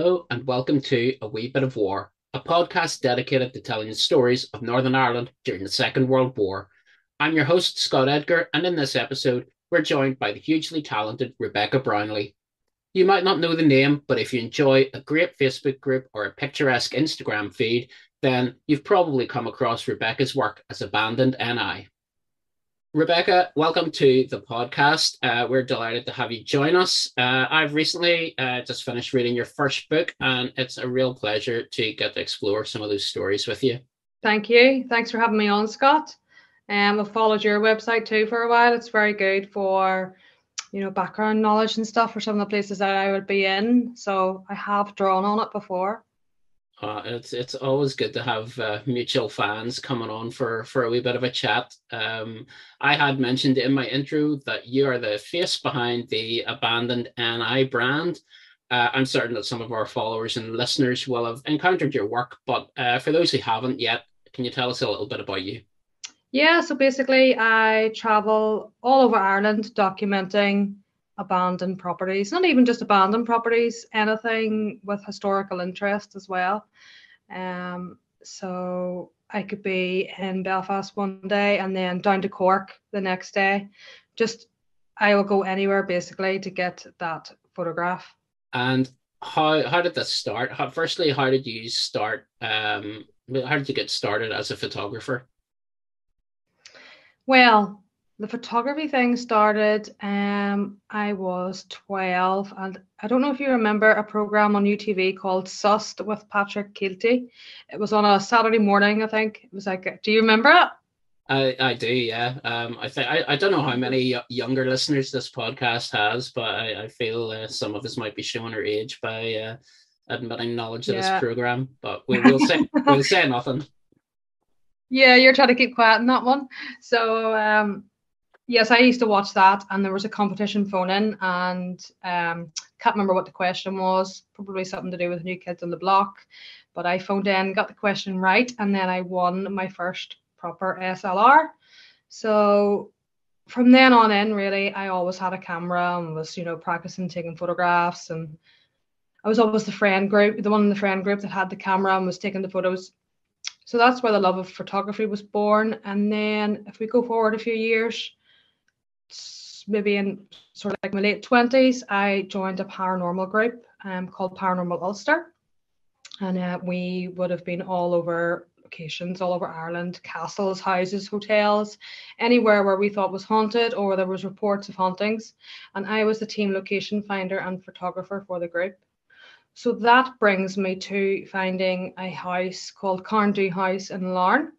Hello and welcome to A Wee Bit of War, a podcast dedicated to telling the stories of Northern Ireland during the Second World War. I'm your host, Scott Edgar, and in this episode, we're joined by the hugely talented Rebecca Brownlie. You might not know the name, but if you enjoy a great Facebook group or a picturesque Instagram feed, then you've probably come across Rebecca's work as Abandoned NI. Rebecca, welcome to the podcast. Uh, we're delighted to have you join us. Uh, I've recently uh, just finished reading your first book, and it's a real pleasure to get to explore some of those stories with you. Thank you. Thanks for having me on, Scott. Um, I've followed your website too for a while. It's very good for, you know, background knowledge and stuff for some of the places that I would be in. So I have drawn on it before. Uh, it's it's always good to have uh, mutual fans coming on for for a wee bit of a chat. Um, I had mentioned in my intro that you are the face behind the abandoned NI brand. Uh, I'm certain that some of our followers and listeners will have encountered your work, but uh, for those who haven't yet, can you tell us a little bit about you? Yeah, so basically, I travel all over Ireland documenting abandoned properties, not even just abandoned properties, anything with historical interest as well. Um, so I could be in Belfast one day and then down to Cork the next day. Just I will go anywhere basically to get that photograph. And how how did this start? How, firstly, how did you start? Um, how did you get started as a photographer? Well, the photography thing started um i was 12 and i don't know if you remember a program on utv called sussed with patrick kielty it was on a saturday morning i think it was like do you remember it I, I do, yeah. Um, I think I, don't know how many younger listeners this podcast has, but I, I feel uh, some of us might be showing our age by uh, admitting knowledge of yeah. this program. But we, will say we'll say nothing. Yeah, you're trying to keep quiet in that one. So um, yes, I used to watch that, and there was a competition phone in, and um, can't remember what the question was. Probably something to do with New Kids on the Block, but I phoned in, got the question right, and then I won my first proper SLR. So from then on in, really, I always had a camera and was, you know, practicing taking photographs, and I was always the friend group, the one in the friend group that had the camera and was taking the photos. So that's where the love of photography was born. And then if we go forward a few years, maybe in sort of like my late 20s, I joined a paranormal group um, called Paranormal Ulster. And uh, we would have been all over locations, all over Ireland, castles, houses, hotels, anywhere where we thought was haunted or there was reports of hauntings. And I was the team location finder and photographer for the group. So that brings me to finding a house called Cairndhu House in Larne.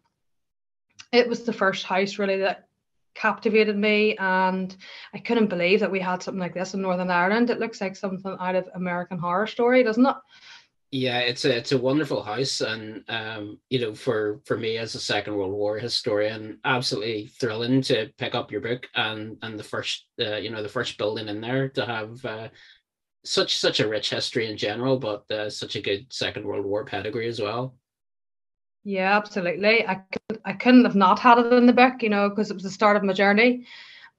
It was the first house really that captivated me and I couldn't believe that we had something like this in Northern Ireland. It looks like something out of American horror story, doesn't it? Yeah, it's a it's a wonderful house, and um, you know, for for me as a Second World War historian, absolutely thrilling to pick up your book and and the first uh, you know the first building in there to have uh, such such a rich history in general, but uh, such a good Second World War pedigree as well. Yeah, absolutely. I could, I couldn't have not had it in the book, you know, because it was the start of my journey.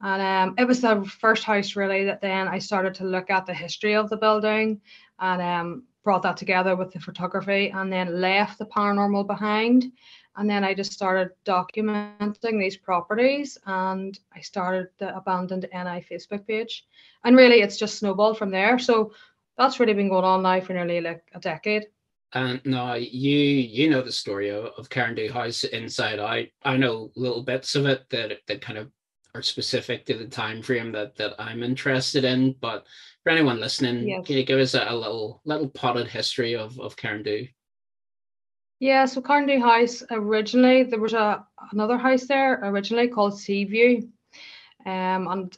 And um, it was the first house really that then I started to look at the history of the building and um, brought that together with the photography and then left the paranormal behind. And then I just started documenting these properties and I started the abandoned NI Facebook page. And really it's just snowballed from there. So that's really been going on now for nearly like a decade. And now you you know the story of, of Cairndhu House inside out. I know little bits of it that that kind of are specific to the time frame that that I'm interested in. But for anyone listening, yes. can you give us a, a, little little potted history of of Cairndhu? Yeah, so Cairndhu House originally there was a another house there originally called Seaview, um, and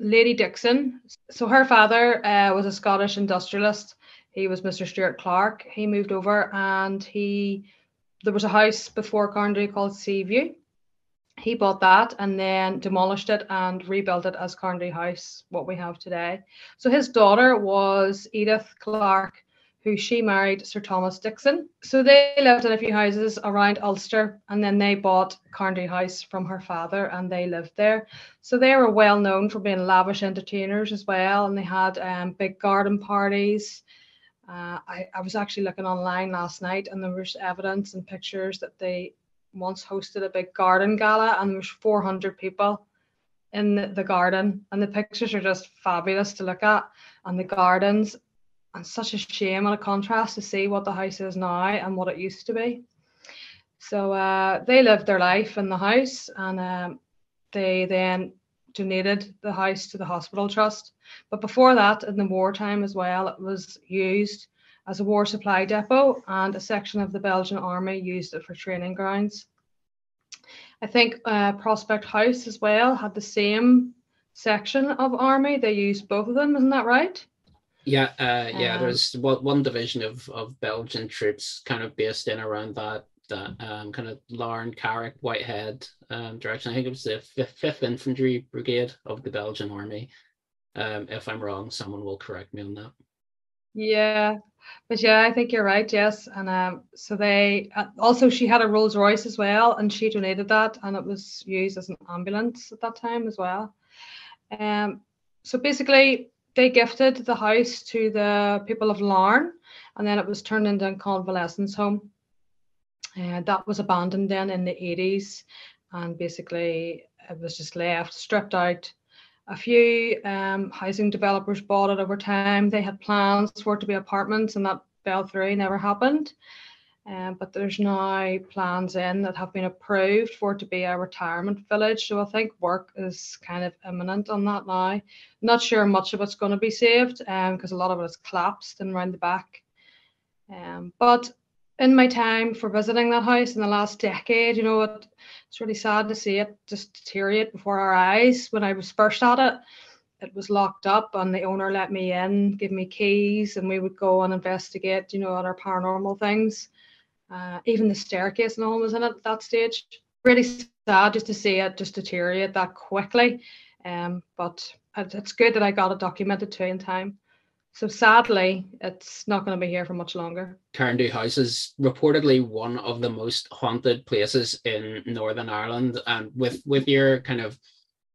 Lady Dixon. So her father uh, was a Scottish industrialist he was Mr. Stuart Clark. He moved over and he there was a house before Cairndhu called Seaview. He bought that and then demolished it and rebuilt it as Cairndhu House, what we have today. So his daughter was Edith Clark, who she married Sir Thomas Dixon. So they lived in a few houses around Ulster and then they bought Cairndhu House from her father and they lived there. So they were well known for being lavish entertainers as well and they had um, big garden parties Uh, I, I was actually looking online last night and there was evidence and pictures that they once hosted a big garden gala and there was 400 people in the, the garden and the pictures are just fabulous to look at and the gardens and such a shame and a contrast to see what the house is now and what it used to be. So uh, they lived their life in the house and um, they then donated the house to the hospital trust. But before that, in the wartime as well, it was used as a war supply depot and a section of the Belgian army used it for training grounds. I think uh, Prospect House as well had the same section of army. They used both of them, isn't that right? Yeah, uh, yeah. Um, there's one, one division of, of Belgian troops kind of based in around that that um, kind of Larne, Carrick, Whitehead um, direction. I think it was the Fifth Infantry Brigade of the Belgian Army. Um, if I'm wrong, someone will correct me on that. Yeah, but yeah, I think you're right. Yes, and um, so they uh, also she had a Rolls Royce as well, and she donated that, and it was used as an ambulance at that time as well. Um, so basically, they gifted the house to the people of Larne, and then it was turned into a convalescence home. Uh, that was abandoned then in the 80s, and basically it was just left, stripped out a few um, housing developers bought it over time. They had plans for it to be apartments, and that fell through, never happened. Um, but there's now plans in that have been approved for it to be a retirement village. So I think work is kind of imminent on that now. Not sure much of it's going to be saved because um, a lot of it has collapsed and around the back. Um, but in my time for visiting that house in the last decade, you know, it, it's really sad to see it just deteriorate before our eyes. When I was first at it, it was locked up and the owner let me in, give me keys, and we would go and investigate, you know, other paranormal things. Uh, even the staircase and all was in it at that stage. Really sad just to see it just deteriorate that quickly. Um, but it's good that I got it documented too in time. So sadly, it's not going to be here for much longer. Cairndhu House is reportedly one of the most haunted places in Northern Ireland, and with with your kind of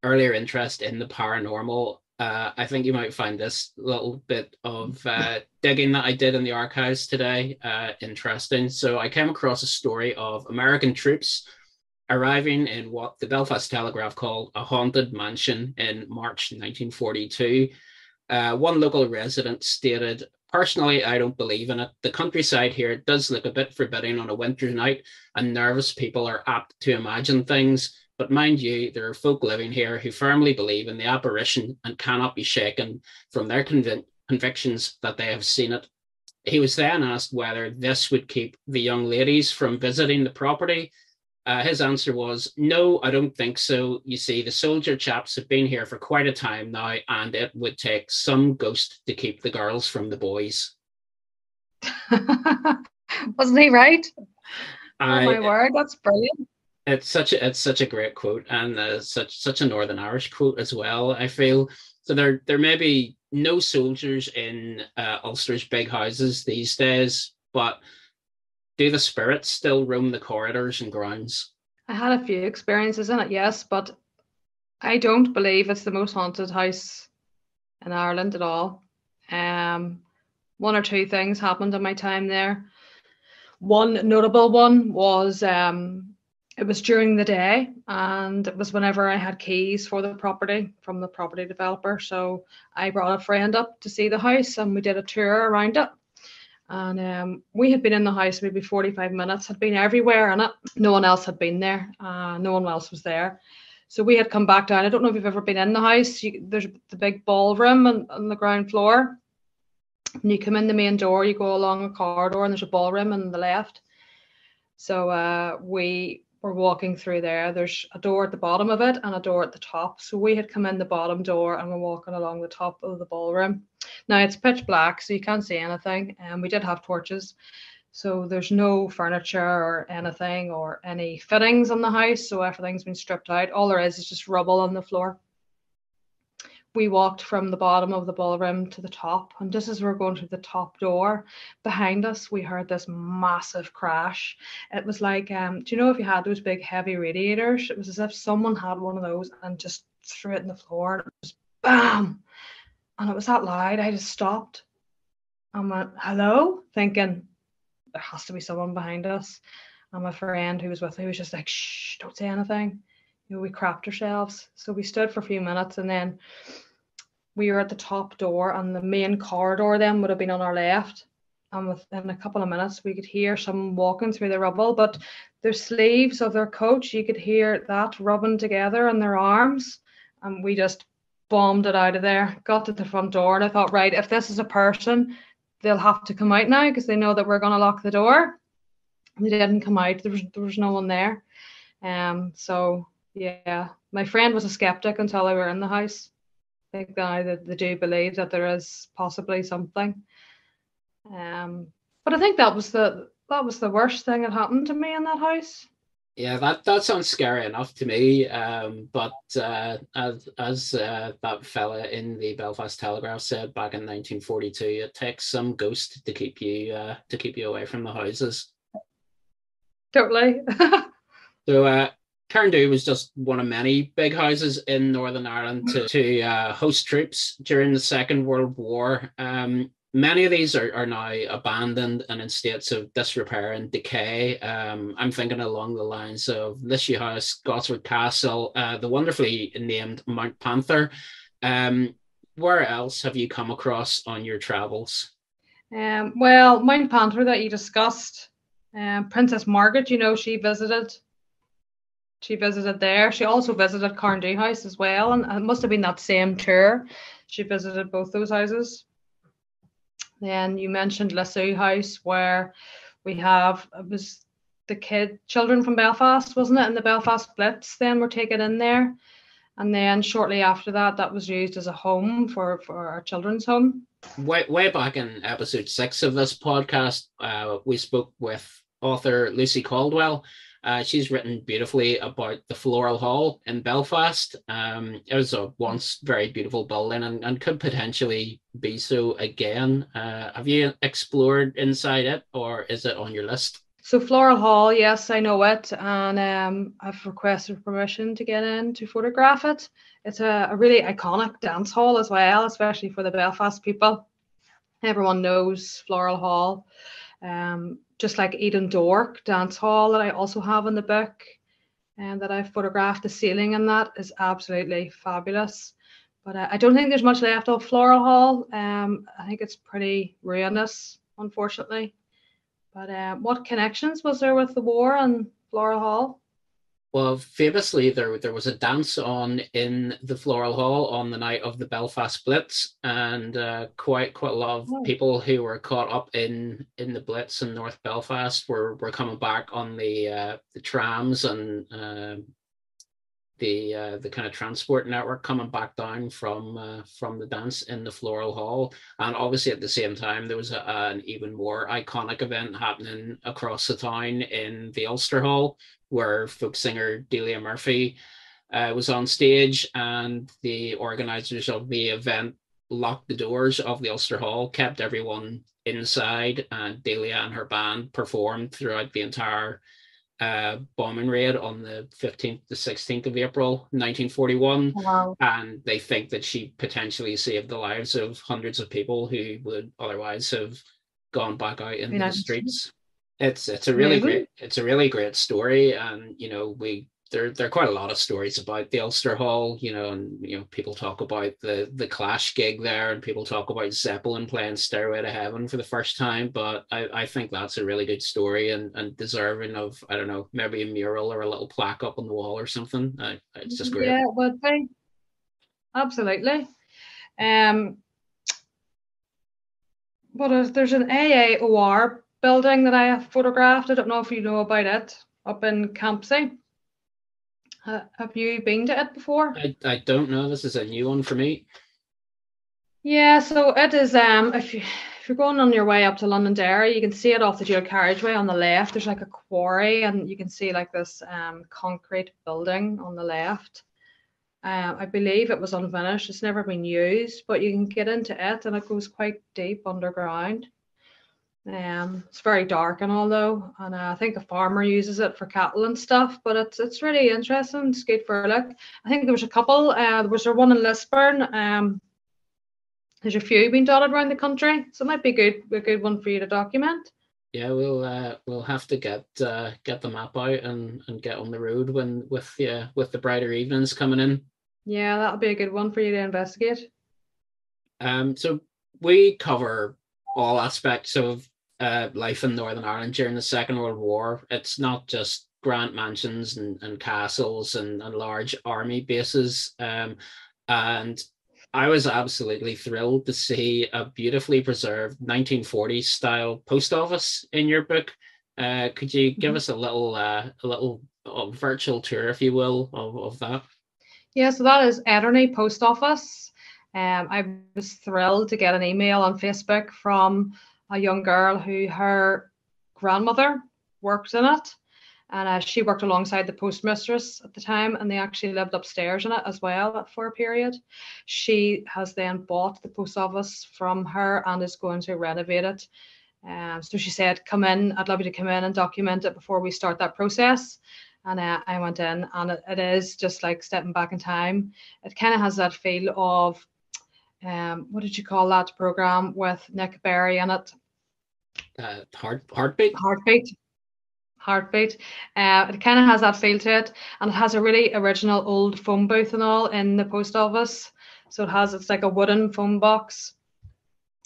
earlier interest in the paranormal, uh, I think you might find this little bit of uh, digging that I did in the archives today uh, interesting. So I came across a story of American troops arriving in what the Belfast Telegraph called a haunted mansion in March 1942. Uh, one local resident stated, Personally, I don't believe in it. The countryside here does look a bit forbidding on a winter night, and nervous people are apt to imagine things. But mind you, there are folk living here who firmly believe in the apparition and cannot be shaken from their conv- convictions that they have seen it. He was then asked whether this would keep the young ladies from visiting the property. Uh, his answer was, No, I don't think so. You see, the soldier chaps have been here for quite a time now, and it would take some ghost to keep the girls from the boys. Wasn't he right? I, oh my word, that's brilliant it's such a it's such a great quote and uh, such such a Northern Irish quote as well. I feel so there there may be no soldiers in uh, Ulster's big houses these days, but do the spirits still roam the corridors and grounds? I had a few experiences in it, yes, but I don't believe it's the most haunted house in Ireland at all. Um, one or two things happened in my time there. One notable one was um, it was during the day and it was whenever I had keys for the property from the property developer. So I brought a friend up to see the house and we did a tour around it. And um, we had been in the house maybe 45 minutes, had been everywhere it. No one else had been there. Uh, no one else was there. So we had come back down. I don't know if you've ever been in the house. You, there's the big ballroom on, on the ground floor. When you come in the main door, you go along a corridor and there's a ballroom on the left. So uh, we we're walking through there. There's a door at the bottom of it and a door at the top. So we had come in the bottom door and we're walking along the top of the ballroom. Now it's pitch black, so you can't see anything. And we did have torches. So there's no furniture or anything or any fittings on the house. So everything's been stripped out. All there is is just rubble on the floor we walked from the bottom of the ballroom to the top. And just as we were going through the top door, behind us, we heard this massive crash. It was like, um, do you know if you had those big heavy radiators? It was as if someone had one of those and just threw it in the floor and it was bam. And it was that loud, I just stopped. and went, hello, thinking there has to be someone behind us. And my friend who was with me was just like, shh, don't say anything. You know, we crapped ourselves. So we stood for a few minutes and then we were at the top door and the main corridor then would have been on our left. And within a couple of minutes we could hear someone walking through the rubble, but their sleeves of their coat, you could hear that rubbing together in their arms. And we just bombed it out of there, got to the front door, and I thought, right, if this is a person, they'll have to come out now because they know that we're going to lock the door. They didn't come out. There was there was no one there. Um. So yeah, my friend was a skeptic until I were in the house. I think now that they do believe that there is possibly something. Um. But I think that was the that was the worst thing that happened to me in that house. Yeah, that, that sounds scary enough to me. Um, but uh, as as uh, that fella in the Belfast Telegraph said back in 1942, it takes some ghost to keep you uh, to keep you away from the houses. Totally. so uh, was just one of many big houses in Northern Ireland to, to uh, host troops during the Second World War. Um, many of these are, are now abandoned and in states of disrepair and decay. Um, I'm thinking along the lines of Lissue House, Gosford Castle, uh, the wonderfully named Mount Panther. Um, where else have you come across on your travels? Um, well, Mount Panther that you discussed, um, Princess Margaret, you know, she visited. She visited there. She also visited Cairndhu House as well, and it must have been that same tour. She visited both those houses. Then you mentioned Lissue House, where we have it was the kid children from Belfast, wasn't it? And the Belfast Blitz then were taken in there. And then shortly after that, that was used as a home for, for our children's home. Way, way back in episode six of this podcast, uh, we spoke with author Lucy Caldwell, uh, she's written beautifully about the Floral Hall in Belfast. Um, it was a once very beautiful building and, and could potentially be so again. Uh, have you explored inside it or is it on your list? So Floral Hall, yes, I know it, and um, I've requested permission to get in to photograph it. It's a, a really iconic dance hall as well, especially for the Belfast people. Everyone knows Floral Hall. Um, just like Edendork Dance Hall that I also have in the book and that I've photographed. The ceiling in that is absolutely fabulous. But uh, I don't think there's much left of Floral Hall. Um, I think it's pretty ruinous, unfortunately. But uh, what connections was there with the war and Floral Hall? Well, famously, there there was a dance on in the Floral Hall on the night of the Belfast Blitz, and uh, quite quite a lot of oh. people who were caught up in in the Blitz in North Belfast were were coming back on the uh, the trams and uh, the uh, the kind of transport network coming back down from uh, from the dance in the Floral Hall, and obviously at the same time there was a, an even more iconic event happening across the town in the Ulster Hall where folk singer Delia Murphy uh, was on stage, and the organisers of the event locked the doors of the Ulster Hall, kept everyone inside, and Delia and her band performed throughout the entire uh, bombing raid on the 15th to 16th of April 1941. Wow. And they think that she potentially saved the lives of hundreds of people who would otherwise have gone back out into the streets it's it's a really great it's a really great story. And you know we there there are quite a lot of stories about the Ulster Hall you know and you know people talk about the the Clash gig there and people talk about Zeppelin playing Stairway to Heaven for the first time but I, I think that's a really good story and and deserving of I don't know maybe a mural or a little plaque up on the wall or something. I, it's just great. Yeah would be absolutely. Um but uh, there's an AAOR building that I have photographed. I don't know if you know about it up in Campsie. Uh, have you been to it before? I, I don't know. This is a new one for me. Yeah, so it is. Um, if you if you're going on your way up to Londonderry, you can see it off the dual carriageway on the left. There's like a quarry, and you can see like this um concrete building on the left. Um, I believe it was unfinished. It's never been used, but you can get into it, and it goes quite deep underground. Um, it's very dark and all though, and uh, I think a farmer uses it for cattle and stuff. But it's it's really interesting. It's good for a look. I think there was a couple. Uh, there was there one in Lisburn. Um, there's a few being dotted around the country, so it might be good a good one for you to document. Yeah, we'll uh, we'll have to get uh, get the map out and, and get on the road when with yeah with the brighter evenings coming in. Yeah, that'll be a good one for you to investigate. Um, so we cover all aspects of uh, life in Northern Ireland during the Second World War. It's not just grand mansions and, and castles and, and large army bases. Um, and I was absolutely thrilled to see a beautifully preserved 1940s style post office in your book. Uh, could you give mm-hmm. us a little uh, a little uh, virtual tour, if you will, of, of that? Yeah, so that is Ederney Post Office. Um, I was thrilled to get an email on Facebook from a young girl who her grandmother worked in it. And uh, she worked alongside the postmistress at the time and they actually lived upstairs in it as well for a period. She has then bought the post office from her and is going to renovate it. Um, so she said come in i'd love you to come in and document it before we start that process. And uh, i went in and it, it is just like stepping back in time. It kind of has that feel of um, what did you call that program with nick berry in it uh, heart heartbeat heartbeat heartbeat. Uh, it kind of has that feel to it, and it has a really original old phone booth and all in the post office. So it has it's like a wooden phone box,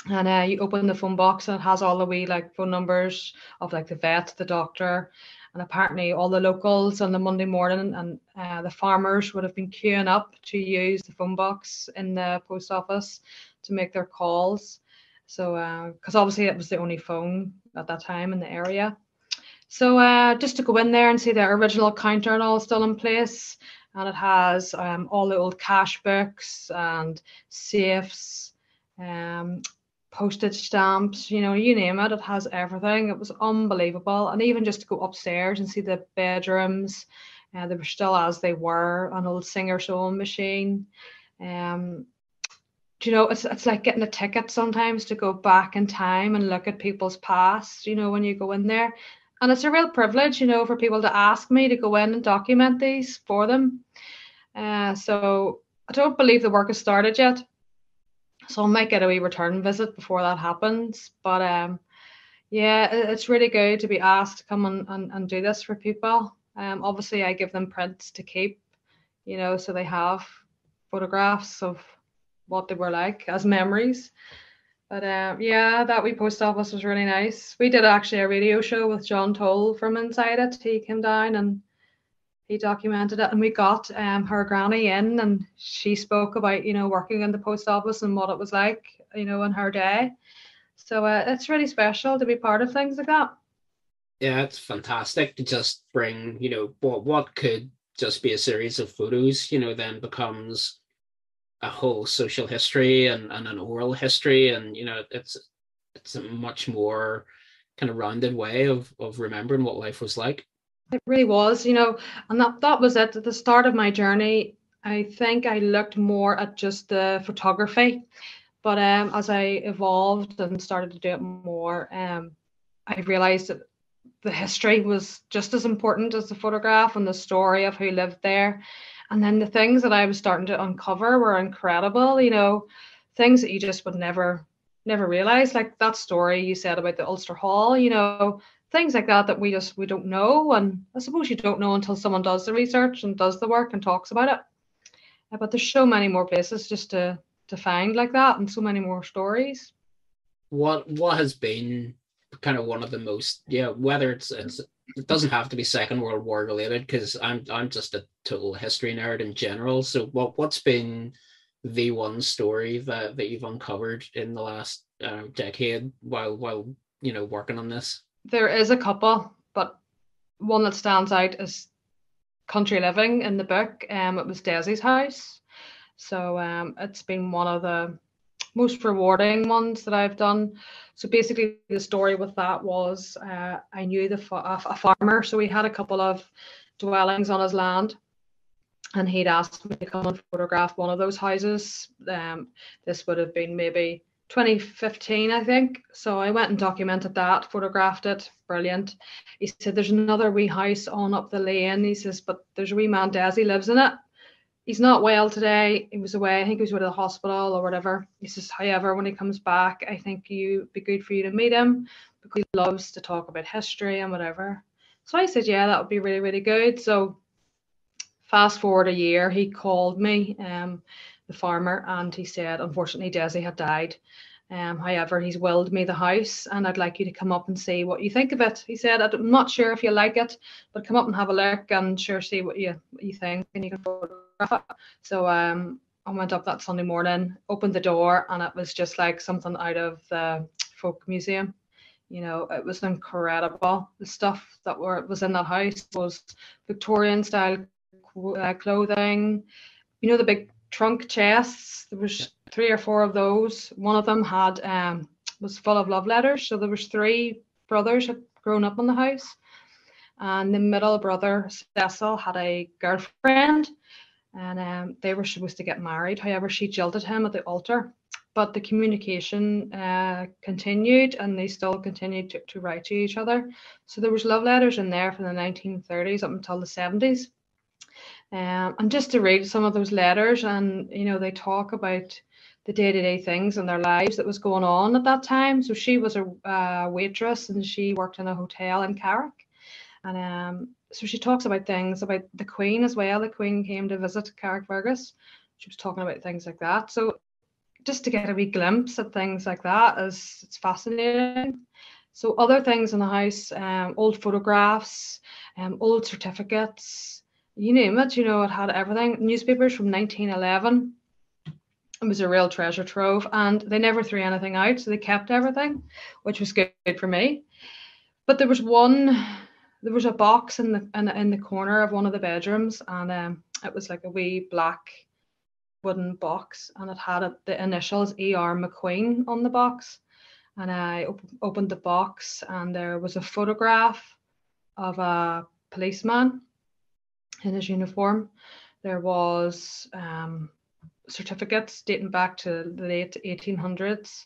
and uh, you open the phone box and it has all the wee like phone numbers of like the vet, the doctor, and apparently all the locals on the Monday morning and uh, the farmers would have been queuing up to use the phone box in the post office to make their calls. So, because uh, obviously it was the only phone at that time in the area. So uh, just to go in there and see the original counter and all still in place. And it has um, all the old cash books and safes, um, postage stamps, you know, you name it, it has everything. It was unbelievable. And even just to go upstairs and see the bedrooms, uh, they were still as they were, an old Singer sewing machine. Um, you know, it's, it's like getting a ticket sometimes to go back in time and look at people's past, you know, when you go in there and it's a real privilege, you know, for people to ask me to go in and document these for them. Uh, so I don't believe the work has started yet. So I might get a wee return visit before that happens. But um, yeah, it's really good to be asked to come and, and, and do this for people. Um, obviously, I give them prints to keep, you know, so they have photographs of what they were like as memories. But uh, yeah, that wee post office was really nice. We did actually a radio show with John Toal from inside it. He came down and he documented it, and we got um, her granny in, and she spoke about you know working in the post office and what it was like, you know, in her day. So uh, it's really special to be part of things like that. Yeah, it's fantastic to just bring you know what what could just be a series of photos, you know, then becomes a whole social history and, and an oral history and you know it's it's a much more kind of rounded way of of remembering what life was like. It really was you know and that that was it. At the start of my journey i think i looked more at just the photography but um as i evolved and started to do it more um i realized that the history was just as important as the photograph and the story of who lived there and then the things that I was starting to uncover were incredible, you know, things that you just would never, never realize. Like that story you said about the Ulster Hall, you know, things like that that we just we don't know. And I suppose you don't know until someone does the research and does the work and talks about it. Uh, but there's so many more places just to to find like that and so many more stories. What what has been kind of one of the most yeah, whether it's it's it doesn't have to be Second World War related because I'm I'm just a total history nerd in general. So what what's been the one story that that you've uncovered in the last uh, decade while while you know working on this? There is a couple, but one that stands out is country living in the book. Um, it was Daisy's house, so um, it's been one of the most rewarding ones that I've done. So basically, the story with that was uh, I knew the fa- a farmer, so he had a couple of dwellings on his land, and he'd asked me to come and photograph one of those houses. Um, this would have been maybe 2015, I think. So I went and documented that, photographed it. Brilliant. He said, There's another wee house on up the lane. He says, But there's a wee man, Desi, lives in it. He's not well today. He was away. I think he was away to the hospital or whatever. He says, however, when he comes back, I think you be good for you to meet him because he loves to talk about history and whatever. So I said, yeah, that would be really, really good. So fast forward a year, he called me, um, the farmer, and he said, unfortunately, Desi had died. Um, however, he's willed me the house and I'd like you to come up and see what you think of it. He said, I'm not sure if you like it, but come up and have a look and sure see what you what you think and you can it. So um, I went up that Sunday morning, opened the door, and it was just like something out of the folk museum. You know, it was incredible. The stuff that were was in that house was Victorian style uh, clothing. You know, the big trunk chests. There was three or four of those. One of them had um, was full of love letters. So there was three brothers had grown up in the house, and the middle brother Cecil had a girlfriend, and um, they were supposed to get married. However, she jilted him at the altar. But the communication uh, continued, and they still continued to, to write to each other. So there was love letters in there from the 1930s up until the 70s. Um, and just to read some of those letters, and you know, they talk about the day-to-day things in their lives that was going on at that time. So she was a uh, waitress and she worked in a hotel in Carrick. And um, so she talks about things about the Queen as well. The Queen came to visit Carrickfergus. She was talking about things like that. So just to get a wee glimpse at things like that is it's fascinating. So other things in the house, um, old photographs, um, old certificates, you name it. You know, it had everything. Newspapers from 1911 it was a real treasure trove and they never threw anything out so they kept everything which was good for me but there was one there was a box in the in, in the corner of one of the bedrooms and um, it was like a wee black wooden box and it had a, the initials er mcqueen on the box and i op- opened the box and there was a photograph of a policeman in his uniform there was um, certificates dating back to the late 1800s.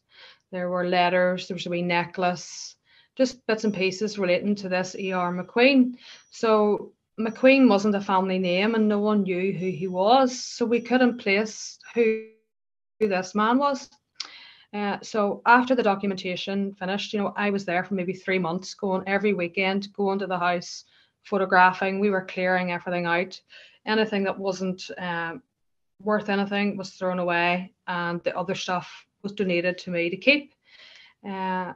There were letters, there was a wee necklace, just bits and pieces relating to this E.R. McQueen. So McQueen wasn't a family name and no one knew who he was. So we couldn't place who, who this man was. Uh, so after the documentation finished, you know, I was there for maybe three months, going every weekend, going to the house, photographing. We were clearing everything out. Anything that wasn't um, worth anything was thrown away and the other stuff was donated to me to keep. Uh,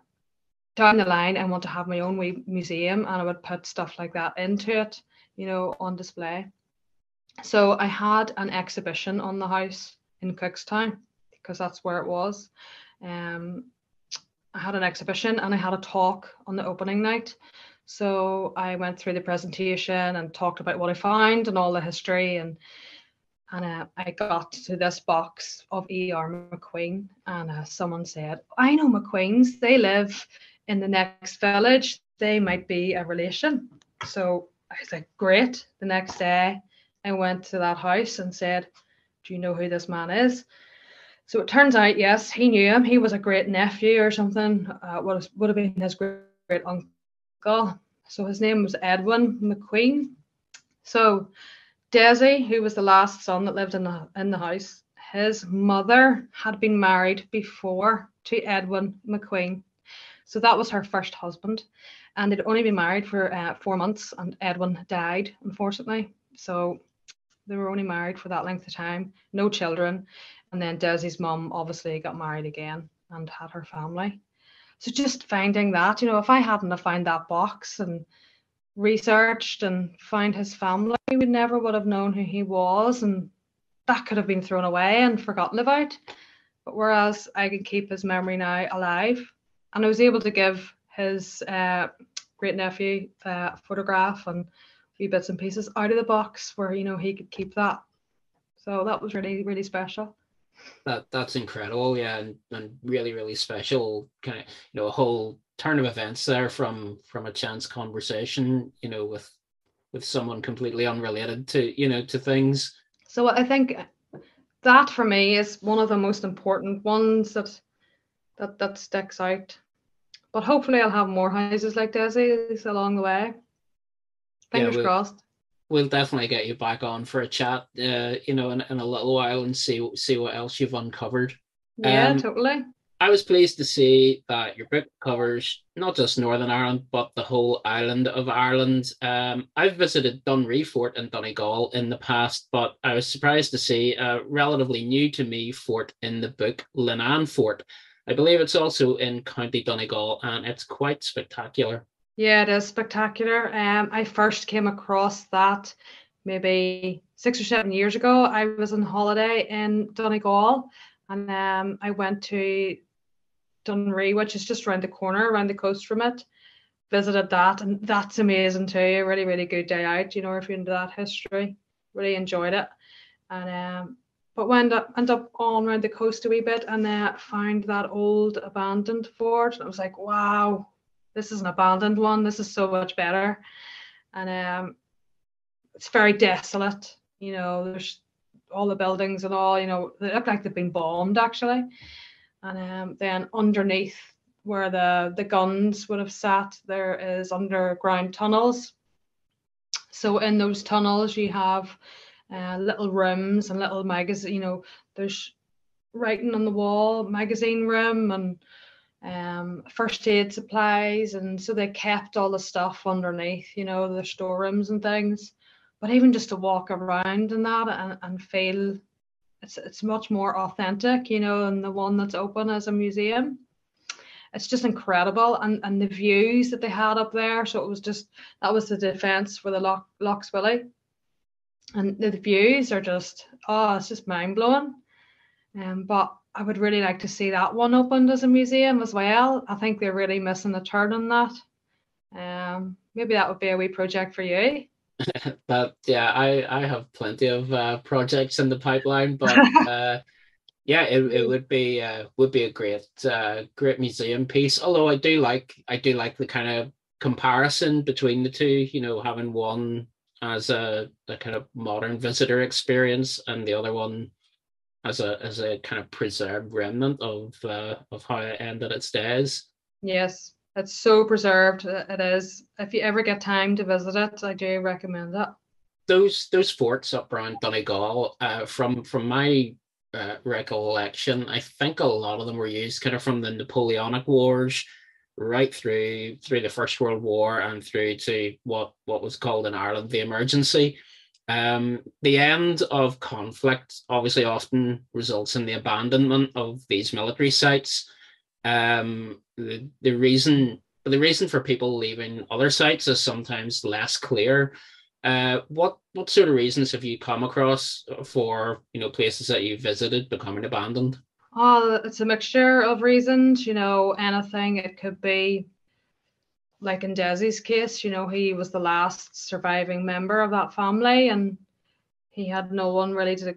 down the line, I want to have my own wee museum and I would put stuff like that into it, you know, on display. So I had an exhibition on the house in Cookstown because that's where it was. Um, I had an exhibition and I had a talk on the opening night. So I went through the presentation and talked about what I found and all the history and and uh, I got to this box of E.R. McQueen, and uh, someone said, I know McQueens, they live in the next village, they might be a relation. So I was like, Great. The next day, I went to that house and said, Do you know who this man is? So it turns out, yes, he knew him. He was a great nephew or something, uh, would, would have been his great, great uncle. So his name was Edwin McQueen. So Desi, who was the last son that lived in the in the house, his mother had been married before to Edwin McQueen. So that was her first husband. And they'd only been married for uh, four months, and Edwin died, unfortunately. So they were only married for that length of time, no children. And then Desi's mum obviously got married again and had her family. So just finding that, you know, if I hadn't have found that box and researched and found his family, we never would have known who he was, and that could have been thrown away and forgotten about. But whereas I can keep his memory now alive, and I was able to give his uh, great nephew uh, a photograph and a few bits and pieces out of the box where you know he could keep that. So that was really really special. That that's incredible, yeah, and, and really really special. Kind of you know a whole turn of events there from from a chance conversation you know with with someone completely unrelated to you know to things so i think that for me is one of the most important ones that that that sticks out but hopefully i'll have more houses like desi along the way fingers yeah, we, crossed we'll definitely get you back on for a chat, uh, you know, in, in a little while and see see what else you've uncovered. Yeah, um, totally. I was pleased to see that your book covers not just Northern Ireland, but the whole island of Ireland. Um, I've visited Dunree Fort in Donegal in the past, but I was surprised to see a relatively new to me fort in the book, Leenan Fort. I believe it's also in County Donegal, and it's quite spectacular. Yeah, it is spectacular. Um, I first came across that maybe six or seven years ago. I was on holiday in Donegal, and um, I went to Dunree, which is just around the corner, around the coast from it. Visited that, and that's amazing too. A really, really good day out. You know, if you're into that history, really enjoyed it. And um, but went up, end up on around the coast a wee bit, and then found that old abandoned fort. And I was like, wow, this is an abandoned one. This is so much better. And um, it's very desolate. You know, there's all the buildings and all. You know, they look like they've been bombed actually and um, then underneath where the the guns would have sat there is underground tunnels so in those tunnels you have uh, little rooms and little magazine you know there's writing on the wall magazine room and um, first aid supplies and so they kept all the stuff underneath you know the storerooms and things but even just to walk around and that and, and feel it's it's much more authentic, you know, than the one that's open as a museum. It's just incredible, and and the views that they had up there. So it was just that was the defense for the Loch Lough Swilly, and the, views are just oh, it's just mind blowing. Um, but I would really like to see that one opened as a museum as well. I think they're really missing the turn on that. Um, maybe that would be a wee project for you. but yeah, I I have plenty of uh, projects in the pipeline, but uh, yeah, it, it would be uh, would be a great uh, great museum piece. Although I do like I do like the kind of comparison between the two. You know, having one as a, a kind of modern visitor experience and the other one as a as a kind of preserved remnant of uh, of how it ended its days. Yes, it's so preserved. It is. If you ever get time to visit it, I do recommend it. Those those forts up around Donegal, uh, from from my uh, recollection, I think a lot of them were used kind of from the Napoleonic Wars right through through the First World War and through to what what was called in Ireland the emergency. Um, the end of conflict obviously often results in the abandonment of these military sites. Um, the, the reason the reason for people leaving other sites is sometimes less clear. Uh, what what sort of reasons have you come across for you know places that you visited becoming abandoned? Oh, it's a mixture of reasons. You know, anything. It could be like in Desi's case. You know, he was the last surviving member of that family, and he had no one really to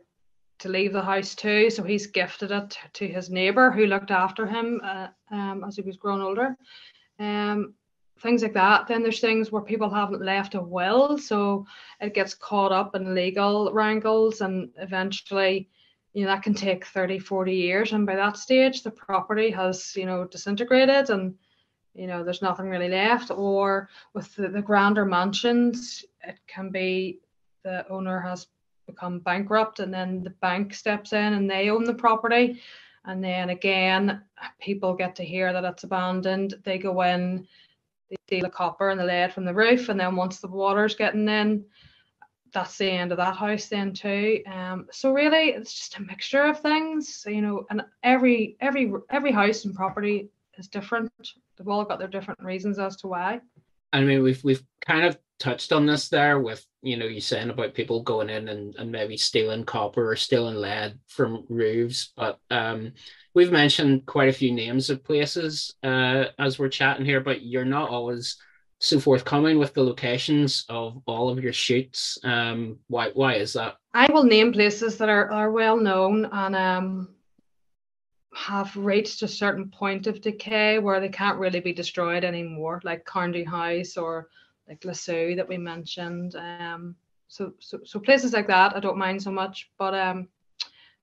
to leave the house too. So he's gifted it to his neighbour who looked after him uh, um, as he was growing older. Um, things like that. Then there's things where people haven't left a will, so it gets caught up in legal wrangles, and eventually, you know, that can take 30, 40 years. And by that stage, the property has, you know, disintegrated and you know there's nothing really left. Or with the, the grander mansions it can be the owner has become bankrupt and then the bank steps in and they own the property. And then again people get to hear that it's abandoned. They go in they steal the copper and the lead from the roof. And then once the water's getting in that's the end of that house then too. Um so really it's just a mixture of things so, you know and every every every house and property is different. They've all got their different reasons as to why. I mean, we've we've kind of touched on this there with you know you saying about people going in and, and maybe stealing copper or stealing lead from roofs, but um, we've mentioned quite a few names of places uh, as we're chatting here, but you're not always so forthcoming with the locations of all of your shoots. Um, why why is that? I will name places that are, are well known and um, have reached a certain point of decay where they can't really be destroyed anymore, like Cairndhu House or like Lissue that we mentioned. Um, so, so, so places like that, I don't mind so much. But um,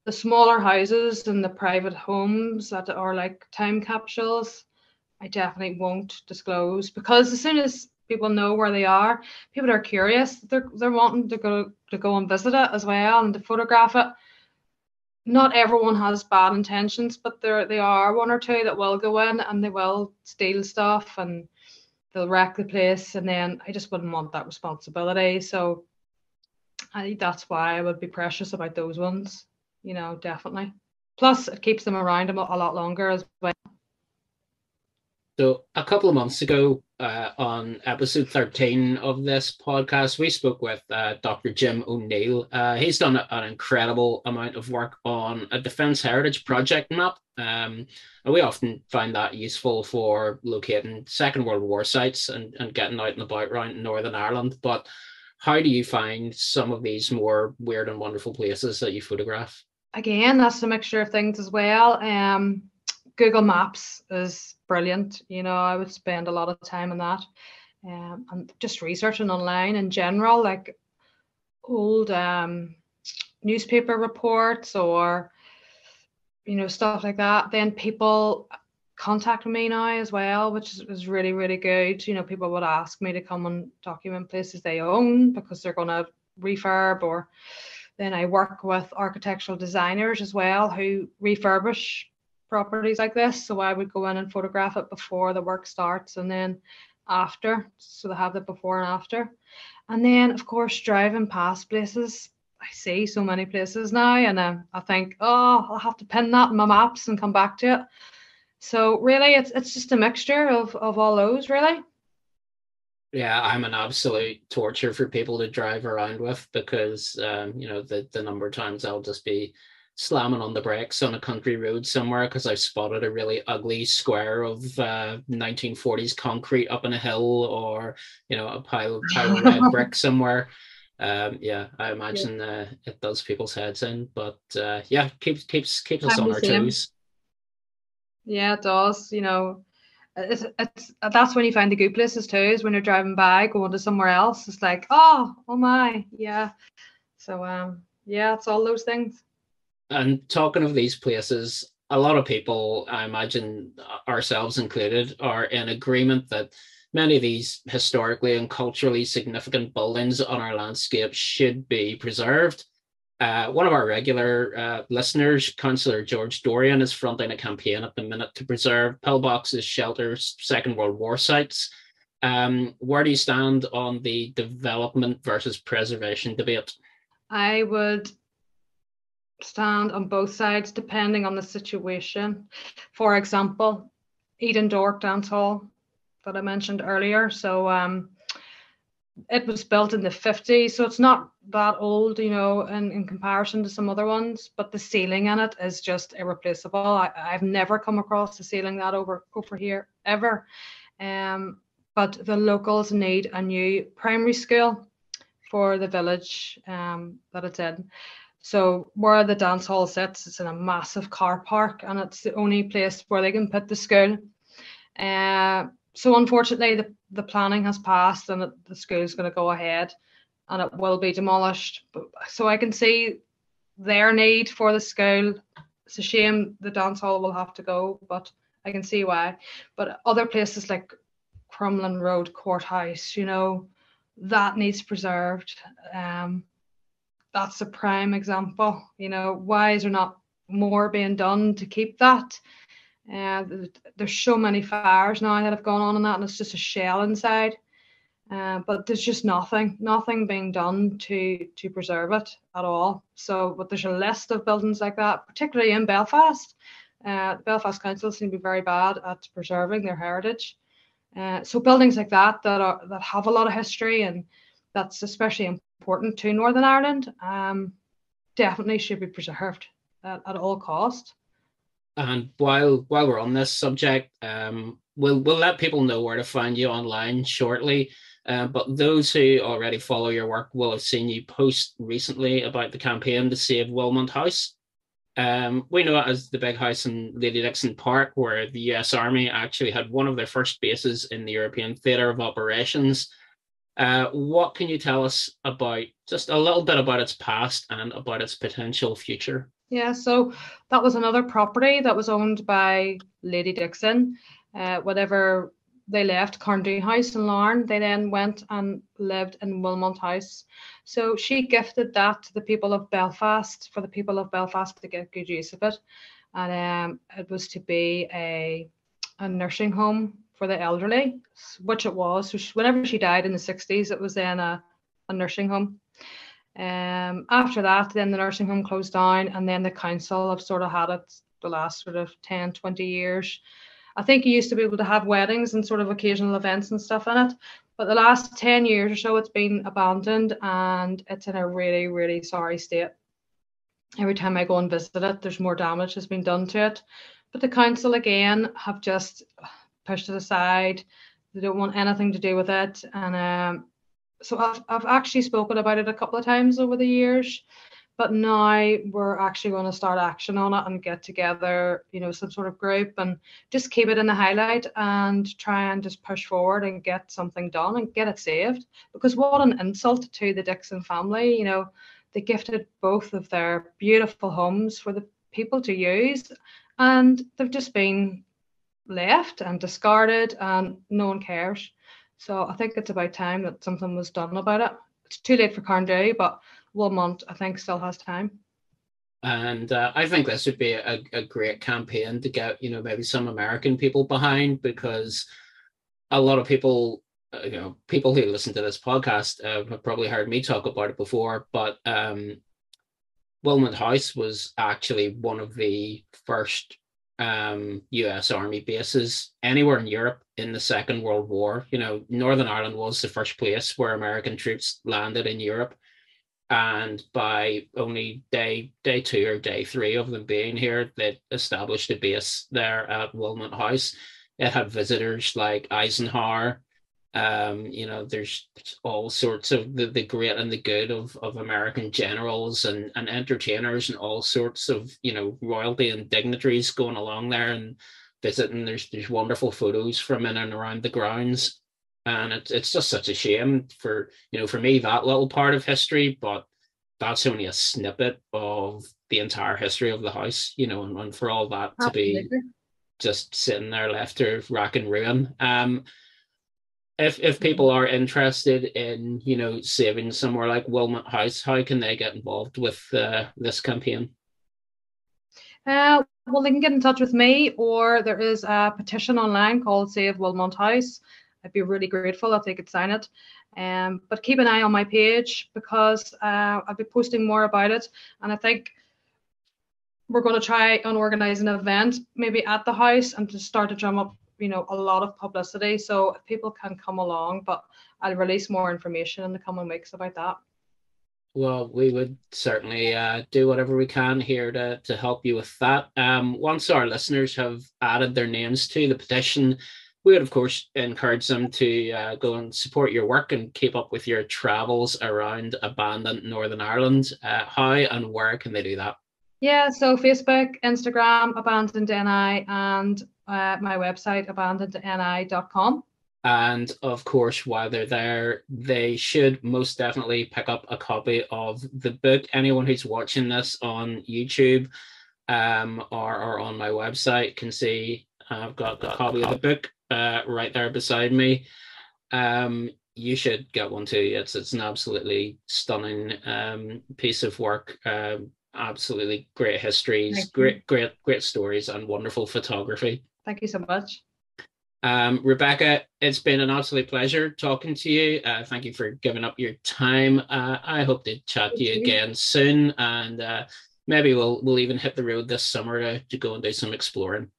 the smaller houses and the private homes that are like time capsules, I definitely won't disclose because as soon as people know where they are. People are curious. They're they're wanting to go to go and visit it as well and to photograph it. Not everyone has bad intentions, but there they are one or two that will go in and they will steal stuff and they'll wreck the place. And then I just wouldn't want that responsibility. So I think that's why I would be precious about those ones. You know, definitely. Plus, it keeps them around a lot longer as well. So, a couple of months ago, uh, on episode 13 of this podcast, we spoke with uh, Dr. Jim O'Neill. Uh, he's done an incredible amount of work on a Defence Heritage Project map. Um, and we often find that useful for locating Second World War sites and, and getting out and about around Northern Ireland. But how do you find some of these more weird and wonderful places that you photograph? Again, that's a mixture of things as well. Um, Google Maps is brilliant. You know, I would spend a lot of time on that. Um, and just researching online in general, like old um, newspaper reports or you know stuff like that. Then people contact me now as well, which is, is really really good. You know, people would ask me to come and document places they own because they're going to refurb or then I work with architectural designers as well who refurbish properties like this. So I would go in and photograph it before the work starts and then after. So they have it before and after. And then, of course, driving past places. I see so many places now, and uh, I think, oh, I'll have to pin that in my maps and come back to it. So really, it's it's just a mixture of of all those, really. Yeah, I'm an absolute torture for people to drive around with because um, you know the the number of times I'll just be slamming on the brakes on a country road somewhere because I've spotted a really ugly square of uh, 1940s concrete up in a hill or you know a pile, pile of red brick somewhere. Um, yeah, I imagine. Uh, it does people's heads in, but uh, yeah, keeps keeps keeps us on our toes. Yeah, it does. You know, it's, it's that's when you find the good places too. Is when you're driving by, going to somewhere else. It's like, oh, oh my, yeah. So um, yeah, it's all those things. And talking of these places, a lot of people, I imagine ourselves included, are in agreement that many of these historically and culturally significant buildings on our landscape should be preserved. Uh, one of our regular uh, listeners, Councillor George Dorrian, is fronting a campaign at the minute to preserve pillboxes, shelters, Second World War sites. Um, where do you stand on the development versus preservation debate? I would stand on both sides depending on the situation. For example, Edendork Dance Hall that I mentioned earlier. So um, it was built in the 50s, so it's not that old, you know, in, in comparison to some other ones, but the ceiling in it is just irreplaceable. I, I've never come across a ceiling that over over here ever. Um, but the locals need a new primary school for the village um, that it's in. So where the dance hall sits, it's in a massive car park, and it's the only place where they can put the school. Uh, so unfortunately, the, the planning has passed, and the school is going to go ahead, and it will be demolished. So I can see their need for the school. It's a shame the dance hall will have to go, but I can see why. But other places like Crumlin Road Courthouse, you know, that needs preserved. Um, that's a prime example. You know, why is there not more being done to keep that? Uh, there's so many fires now that have gone on in that, and it's just a shell inside. Uh, but there's just nothing, nothing being done to to preserve it at all. So, but there's a list of buildings like that, particularly in Belfast. Uh, the Belfast Council seem to be very bad at preserving their heritage. Uh, so buildings like that that are that have a lot of history and that's especially important to Northern Ireland, um, definitely should be preserved at, at all cost. And while while we're on this subject, um, we'll we'll let people know where to find you online shortly. Uh, but those who already follow your work will have seen you post recently about the campaign to save Wilmot House. Um, we know it as the big house in Lady Dixon Park, where the US Army actually had one of their first bases in the European Theatre of Operations uh, what can you tell us about just a little bit about its past and about its potential future? Yeah, so that was another property that was owned by Lady Dixon. Uh, whatever they left Cairndhu House in Larne. They then went and lived in Wilmot House. So she gifted that to the people of Belfast for the people of Belfast to get good use of it. And um, it was to be a, a nursing home for the elderly, which it was. So she, whenever she died in the 60s, it was then a, a nursing home. Um, after that, then the nursing home closed down, and then the council have sort of had it the last sort of 10, 20 years. I think you used to be able to have weddings and sort of occasional events and stuff in it. But the last 10 years or so, it's been abandoned and it's in a really, really sorry state. Every time I go and visit it, there's more damage has been done to it. But the council, again, have just pushed it aside. They don't want anything to do with it. And um, so I've, I've actually spoken about it a couple of times over the years but now we're actually going to start action on it and get together you know some sort of group and just keep it in the highlight and try and just push forward and get something done and get it saved because what an insult to the dixon family you know they gifted both of their beautiful homes for the people to use and they've just been left and discarded and no one cares so i think it's about time that something was done about it it's too late for Cairndhu, but Wilmot, I think, still has time. And uh, I think this would be a, a great campaign to get, you know, maybe some American people behind because a lot of people, uh, you know, people who listen to this podcast uh, have probably heard me talk about it before. But um, Wilmot House was actually one of the first um, US Army bases anywhere in Europe in the Second World War. You know, Northern Ireland was the first place where American troops landed in Europe and by only day day two or day three of them being here, they established a base there at Wilmot House. It had visitors like Eisenhower. Um, you know, there's all sorts of the, the great and the good of, of American generals and, and entertainers and all sorts of, you know, royalty and dignitaries going along there and visiting. There's there's wonderful photos from in and around the grounds and it's it's just such a shame for you know for me that little part of history but that's only a snippet of the entire history of the house you know and, and for all that Absolutely. to be just sitting there left to rack and ruin um if if people are interested in you know saving somewhere like wilmot house how can they get involved with uh, this campaign uh, well, they can get in touch with me, or there is a petition online called Save Wilmot House. I'd be really grateful if they could sign it. Um, but keep an eye on my page because uh, I'll be posting more about it. And I think we're going to try and organize an event maybe at the house and to start to drum up, you know, a lot of publicity so people can come along. But I'll release more information in the coming weeks about that. Well, we would certainly uh, do whatever we can here to, to help you with that. Um, once our listeners have added their names to the petition, we would of course encourage them to uh, go and support your work and keep up with your travels around abandoned northern ireland uh, how and where can they do that yeah so facebook instagram abandoned ni and uh, my website abandonedni.com and of course while they're there they should most definitely pick up a copy of the book anyone who's watching this on youtube um, or, or on my website can see I've got a copy of the book uh, right there beside me. Um, you should get one too. It's it's an absolutely stunning um, piece of work. Um, absolutely great histories, great great great stories, and wonderful photography. Thank you so much. Um, Rebecca, it's been an absolute pleasure talking to you. Uh, thank you for giving up your time. Uh, I hope to chat thank to you, you, again soon, and uh, maybe we'll we'll even hit the road this summer to, to go and do some exploring.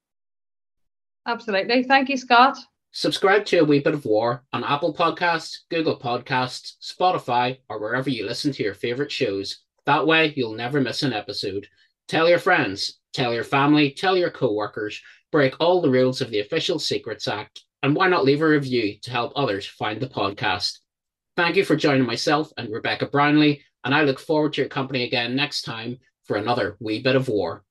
Absolutely. Thank you, Scott. Subscribe to A Wee Bit of War on Apple Podcasts, Google Podcasts, Spotify, or wherever you listen to your favorite shows. That way, you'll never miss an episode. Tell your friends, tell your family, tell your co-workers, break all the rules of the Official Secrets Act, and why not leave a review to help others find the podcast? Thank you for joining myself and Rebecca Brownlie, and I look forward to your company again next time for another Wee Bit of War.